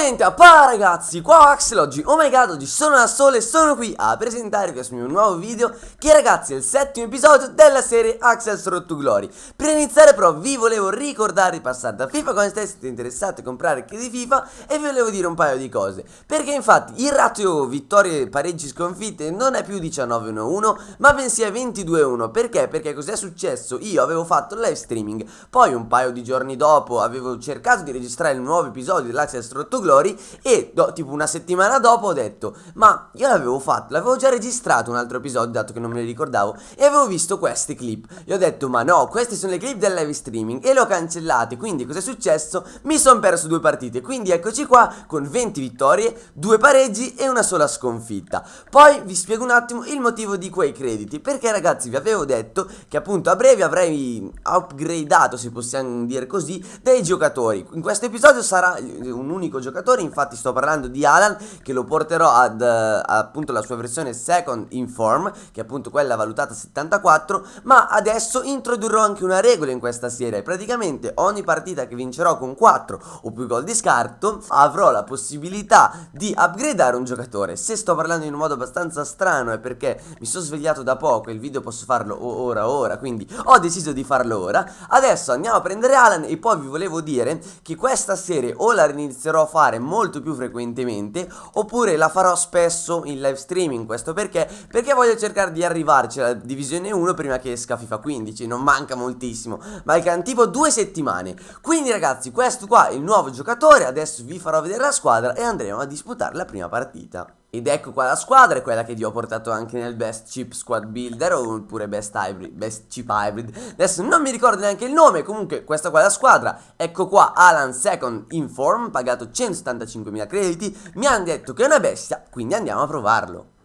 Potente pa ragazzi, qua Axel. Oggi, oh my god, oggi sono da sole sono qui a presentare questo mio nuovo video Che ragazzi è il settimo episodio della serie Axel's Road to Glory. Per iniziare però vi volevo ricordare di passare da FIFA quando siete interessati a comprare che di FIFA E vi volevo dire un paio di cose. Perché infatti il ratio vittorie, pareggi, sconfitte non è più 19-1-1 Ma bensì è 22-1 Perché? Perché cos'è successo? Io avevo fatto live streaming. Poi un paio di giorni dopo avevo cercato di registrare il nuovo episodio dell'Axel's Road to Glory e do, tipo una settimana dopo ho detto ma io l'avevo fatto, l'avevo già registrato un altro episodio dato che non me ne ricordavo e avevo visto queste clip. E ho detto ma no queste sono le clip del live streaming e le ho cancellate quindi cos'è successo? Mi sono perso due partite quindi eccoci qua con 20 vittorie, due pareggi e una sola sconfitta. Poi vi spiego un attimo il motivo di quei crediti perché ragazzi vi avevo detto che appunto a breve avrei upgradato se possiamo dire così dei giocatori. In questo episodio sarà un unico giocatore, infatti sto parlando di Alan che lo porterò ad uh, appunto la sua versione second in form, che è appunto quella valutata 74, ma adesso introdurrò anche una regola in questa serie, praticamente ogni partita che vincerò con 4 o più gol di scarto avrò la possibilità di upgradare un giocatore, se sto parlando in un modo abbastanza strano è perché mi sono svegliato da poco e il video posso farlo ora ora, quindi ho deciso di farlo ora, adesso andiamo a prendere Alan e poi vi volevo dire che questa serie o la inizierò a fare molto più frequentemente oppure la farò spesso in live streaming questo perché? Perché voglio cercare di arrivarci alla divisione 1 prima che esca FIFA 15 non manca moltissimo mancano tipo due settimane quindi ragazzi questo qua è il nuovo giocatore adesso vi farò vedere la squadra e andremo a disputare la prima partita ed ecco qua la squadra, è quella che vi ho portato anche nel Best Chip Squad Builder oppure Best Hybrid, Best Chip Hybrid. Adesso non mi ricordo neanche il nome, comunque questa qua è la squadra. Ecco qua Alan Second in form, pagato 175.000 crediti. Mi hanno detto che è una bestia, quindi andiamo a provarlo.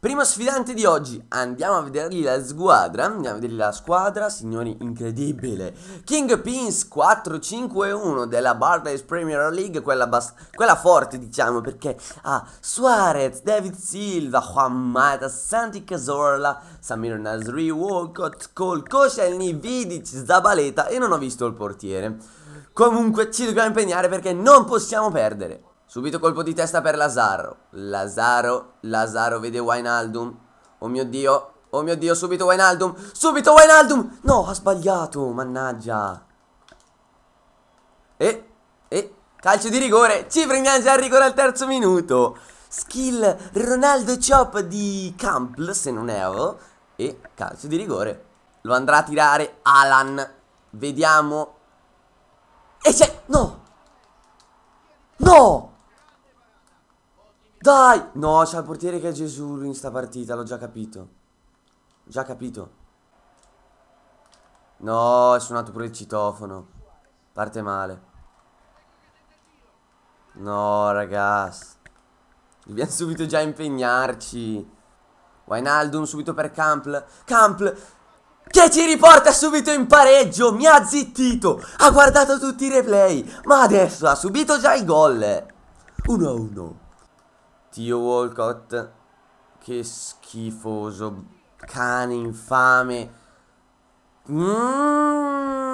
Primo sfidante di oggi, andiamo a vedergli la squadra, andiamo a vedergli la squadra, signori, incredibile. King Pins 4-5-1 della Barclays Premier League, quella, quella forte diciamo perché ha Suarez, David Silva, Juan Mata, Santi Cazorla, Samir Nasri, Walcott, Cole, Koscielny, Vidic, Zabaleta e non ho visto il portiere. Comunque ci dobbiamo impegnare perché non possiamo perdere. Subito colpo di testa per Lazaro. Lazaro, Lazaro vede Wijnaldum. Oh mio Dio, oh mio Dio, subito Wijnaldum. Subito Wijnaldum. No, ha sbagliato, mannaggia. E, e, calcio di rigore. Ci prendiamo già il rigore al terzo minuto. Skill Ronaldo Chop di Campbell, se non erro. E calcio di rigore. Lo andrà a tirare Alan. Vediamo. E c'è... No! No! Dai! No, c'è il portiere che è Gesù in sta partita, l'ho già capito. Già capito. No, è suonato pure il citofono. Parte male. No, ragazzi. Dobbiamo subito già impegnarci. Wijnaldum subito per Campbell. Campbell che ci riporta subito in pareggio. Mi ha zittito. Ha guardato tutti i replay. Ma adesso ha subito già il gol. 1 a 1. Tio Walcott. Che schifoso. Cane infame. Mm.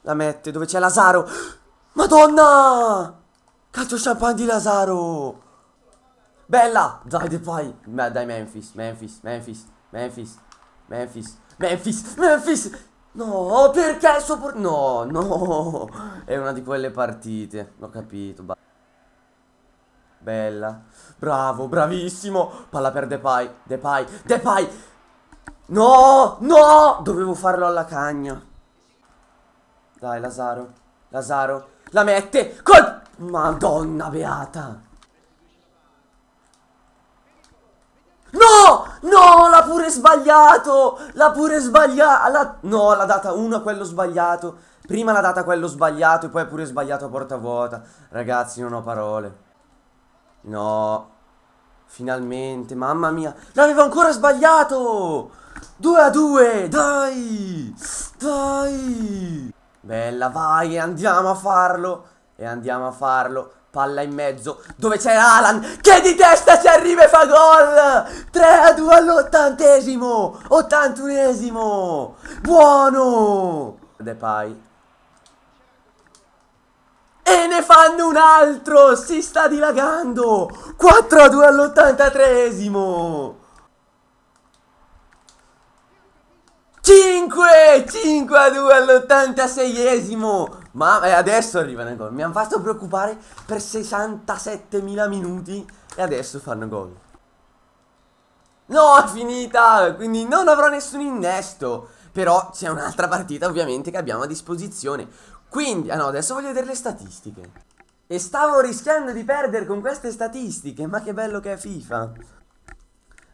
La mette dove c'è Lazaro. Madonna! Calcio champagne di Lazaro. Bella! Dai, Depay. Dai, Memphis, Memphis, Memphis, Memphis, Memphis, Memphis, Memphis. No, perché por... No, no. È una di quelle partite. L'ho capito. Bella. Bravo, bravissimo. Palla per Depay. Depay. Depay. No, no. Dovevo farlo alla cagna. Dai, Lazaro. Lazaro. La mette. Col... Madonna beata. No! No, l'ha pure sbagliato! L'ha pure sbagliato! No, l'ha data uno a quello sbagliato. Prima l'ha data quello sbagliato e poi ha pure sbagliato a porta vuota. Ragazzi, non ho parole. No. Finalmente, mamma mia. L'avevo ancora sbagliato! 2 a 2! Dai! Dai! Bella, vai, andiamo a farlo. E andiamo a farlo. Palla in mezzo Dove c'è Alan Che di testa ci arriva e fa gol 3 a 2 all'ottantesimo Ottantunesimo Buono Depay fanno un altro! Si sta dilagando! 4 a 2 all'83esimo! 5! 5 a 2 all'86esimo! Ma eh, adesso arrivano i gol. Mi hanno fatto preoccupare per 67.000 minuti e adesso fanno gol. No, è finita! Quindi non avrò nessun innesto. Però c'è un'altra partita ovviamente che abbiamo a disposizione. Quindi, ah no, adesso voglio vedere le statistiche. E stavo rischiando di perdere con queste statistiche, ma che bello che è FIFA.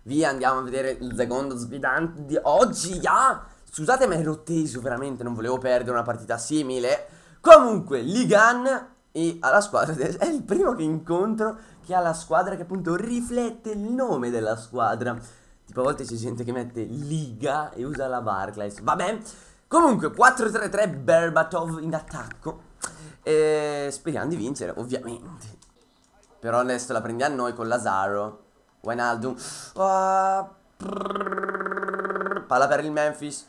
Via, andiamo a vedere il secondo sfidante di oggi, ah! Scusate, ma ero teso veramente, non volevo perdere una partita simile. Comunque, Ligan e alla squadra, è il primo che incontro che ha la squadra che appunto riflette il nome della squadra. Tipo a volte c'è gente che mette Liga e usa la Barclays. Vabbè. Comunque 4-3-3 Berbatov in attacco. E speriamo di vincere, ovviamente. Però adesso la prendiamo noi con Lazaro. Wijnaldum. Oh, palla per il Memphis.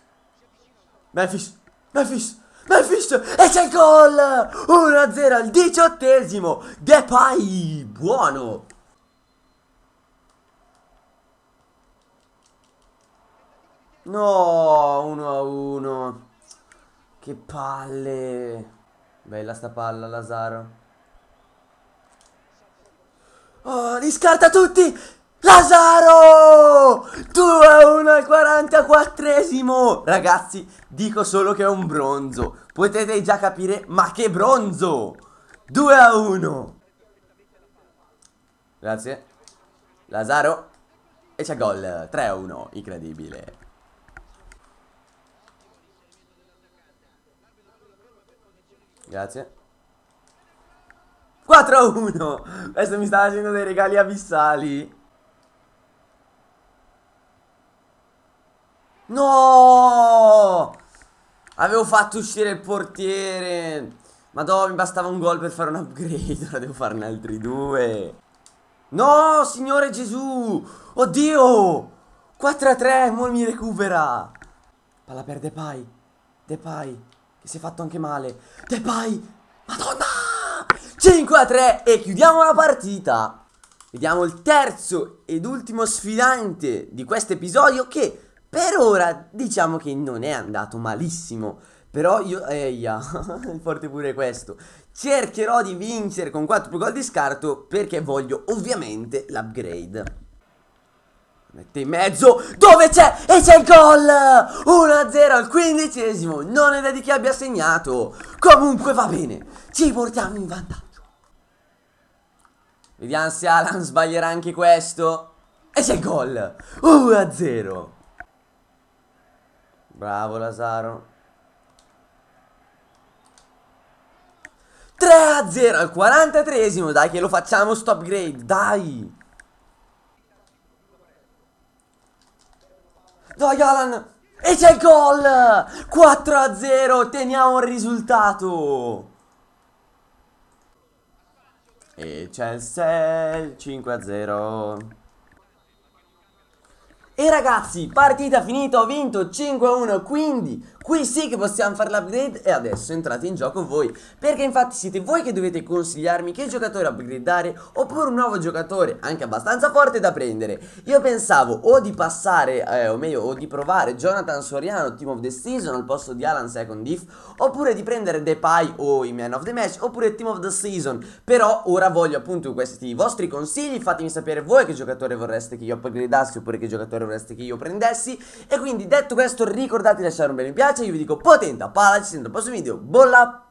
Memphis. Memphis. Memphis. E c'è il gol. 1-0 al diciottesimo. Depay. Buono. No, 1 a 1. Che palle. Bella sta palla, Lazaro. Oh, li scarta tutti! Lazaro! 2 a 1 al 44esimo! Ragazzi, dico solo che è un bronzo. Potete già capire, ma che bronzo! 2 a 1. Grazie. Lazaro. E c'è gol. 3 a 1. Incredibile. Grazie 4 a 1 Questo mi sta facendo dei regali abissali No Avevo fatto uscire il portiere Madonna mi bastava un gol per fare un upgrade Ora devo farne altri due No signore Gesù Oddio 4 a 3 Mo mi recupera Palla per Depay Depay che si è fatto anche male. Depay! Madonna! 5 a 3 e chiudiamo la partita. Vediamo il terzo ed ultimo sfidante di questo episodio che per ora diciamo che non è andato malissimo. Però io, eia, è forte pure questo. Cercherò di vincere con 4 gol di scarto perché voglio ovviamente l'upgrade. Mette in mezzo Dove c'è? E c'è il gol 1-0 al quindicesimo Non è da di chi abbia segnato Comunque va bene Ci portiamo in vantaggio Vediamo se Alan sbaglierà anche questo E c'è il gol 1-0 Bravo Lazaro 3-0 al 43esimo Dai che lo facciamo stop grade Dai Dai Alan! E c'è il gol! 4 a 0, teniamo il risultato! E c'è il 6, 5 a 0. E ragazzi, partita finita, ho vinto 5-1, quindi qui sì che possiamo fare l'upgrade e adesso entrate in gioco voi. Perché infatti siete voi che dovete consigliarmi che giocatore upgradeare oppure un nuovo giocatore anche abbastanza forte da prendere. Io pensavo o di passare, eh, o meglio, o di provare Jonathan Soriano, Team of the Season al posto di Alan Second Diff Oppure di prendere Depay o i Man of the Match oppure Team of the Season. Però ora voglio appunto questi vostri consigli, fatemi sapere voi che giocatore vorreste che io upgradassi oppure che giocatore vorreste che io prendessi E quindi detto questo ricordate di lasciare un bel mi piace, io vi dico potente, palla, ci sento al prossimo video, bolla!